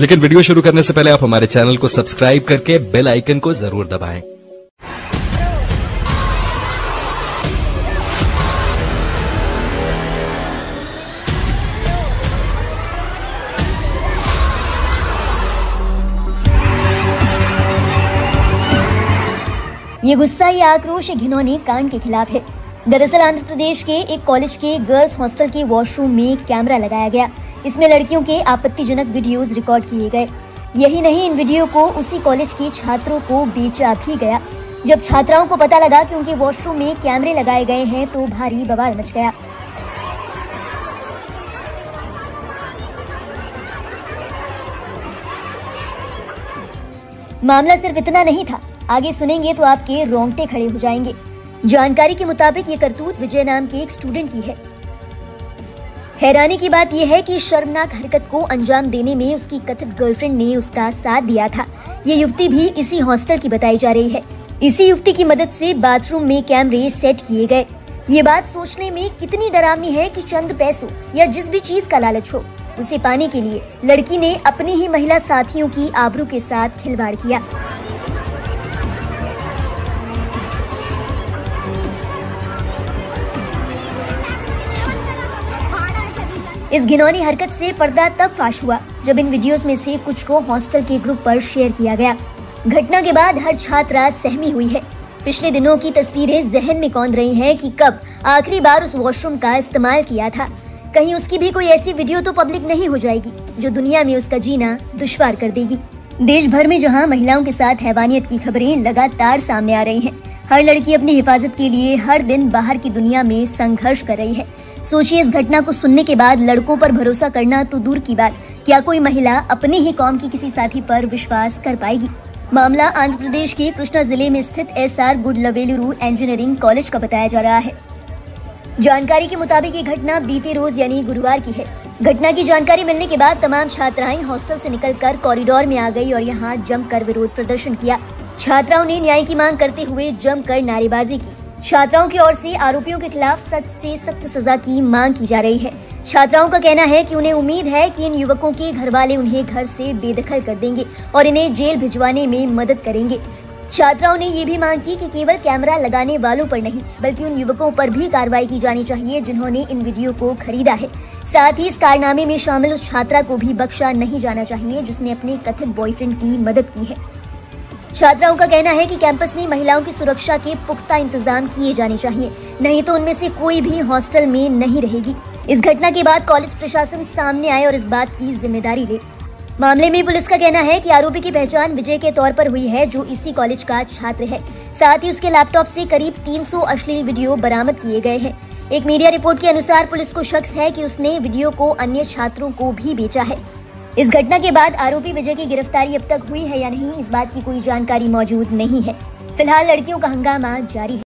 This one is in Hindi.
लेकिन वीडियो शुरू करने से पहले आप हमारे चैनल को सब्सक्राइब करके बेल आइकन को ज़रूर दबाएँ। ये गुस्सा ये आक्रोश घिनौनी कांड के खिलाफ है दरअसल आंध्र प्रदेश के एक कॉलेज के गर्ल्स हॉस्टल के वॉशरूम में एक कैमरा लगाया गया इसमें लड़कियों के आपत्तिजनक वीडियोस रिकॉर्ड किए गए। यही नहीं, इन वीडियो को उसी कॉलेज के छात्रों को बेचा भी गया। जब छात्राओं को पता लगा कि उनके वॉशरूम में कैमरे लगाए गए हैं तो भारी बवाल मच गया। मामला सिर्फ़ इतना नहीं था। आगे सुनेंगे तो आपके रोंगटे खड़े हो जाएँगे। जानकारी के मुताबिक ये करतूत विजय नाम के एक स्टूडेंट की है। हैरानी की बात यह है कि शर्मनाक हरकत को अंजाम देने में उसकी कथित गर्लफ्रेंड ने उसका साथ दिया था। ये युवती भी इसी हॉस्टल की बताई जा रही है। इसी युवती की मदद से बाथरूम में कैमरे सेट किए गए। ये बात सोचने में कितनी डरावनी है कि चंद पैसों या जिस भी चीज़ का लालच हो, उसे पाने के लिए लड़की ने अपनी ही महिला साथियों की आबरू के साथ खिलवाड़ किया। इस घिनौनी हरकत से पर्दा तब फाश हुआ जब इन वीडियोस में से कुछ को हॉस्टल के ग्रुप पर शेयर किया गया। घटना के बाद हर छात्रा सहमी हुई है। पिछले दिनों की तस्वीरें जहन में कौंध रही हैं कि कब आखिरी बार उस वॉशरूम का इस्तेमाल किया था। कहीं उसकी भी कोई ऐसी वीडियो तो पब्लिक नहीं हो जाएगी जो दुनिया में उसका जीना दुश्वार कर देगी। देश भर में जहाँ महिलाओं के साथ हैवानियत की खबरें लगातार सामने आ रही हैं, हर लड़की अपनी हिफाजत के लिए हर दिन बाहर की दुनिया में संघर्ष कर रही है। सोचिए, इस घटना को सुनने के बाद लड़कों पर भरोसा करना तो दूर की बात। क्या कोई महिला अपने ही कौम की किसी साथी पर विश्वास कर पाएगी? मामला आंध्र प्रदेश के कृष्णा ज़िले में स्थित S R Gudlavalleru engineering college का बताया जा रहा है। जानकारी के मुताबिक ये घटना बीते रोज यानी गुरुवार की है। घटना की जानकारी मिलने के बाद तमाम छात्राएँ हॉस्टल से निकलकर कॉरिडोर में आ गई और यहाँ जमकर विरोध प्रदर्शन किया। छात्राओं ने न्याय की मांग करते हुए जमकर नारेबाजी की। छात्राओं की ओर से आरोपियों के खिलाफ सख्त से सख्त सजा की मांग की जा रही है। छात्राओं का कहना है कि उन्हें उम्मीद है कि इन युवकों के घर वाले उन्हें घर से बेदखल कर देंगे और इन्हें जेल भिजवाने में मदद करेंगे। छात्राओं ने ये भी मांग की कि केवल कैमरा लगाने वालों पर नहीं, बल्कि उन युवकों पर भी कार्रवाई की जानी चाहिए जिन्होंने इन वीडियो को खरीदा है। साथ ही इस कारनामे में शामिल उस छात्रा को भी बख्शा नहीं जाना चाहिए जिसने अपने कथित बॉयफ्रेंड की मदद की है। छात्राओं का कहना है कि कैंपस में महिलाओं की सुरक्षा के पुख्ता इंतज़ाम किए जाने चाहिए। नहीं तो उनमें से कोई भी हॉस्टल में नहीं रहेगी। इस घटना के बाद कॉलेज प्रशासन सामने आए और इस बात की ज़िम्मेदारी ले। मामले में पुलिस का कहना है कि आरोपी की पहचान विजय के तौर पर हुई है, जो इसी कॉलेज का छात्र है। साथ ही उसके लैपटॉप से करीब 300 अश्लील वीडियो बरामद किए गए हैं। एक मीडिया रिपोर्ट के अनुसार पुलिस को शख्स है कि उसने वीडियो को अन्य छात्रों को भी बेचा है। इस घटना के बाद आरोपी विजय की गिरफ्तारी अब तक हुई है या नहीं, इस बात की कोई जानकारी मौजूद नहीं है। फ़िलहाल लड़कियों का हंगामा जारी है।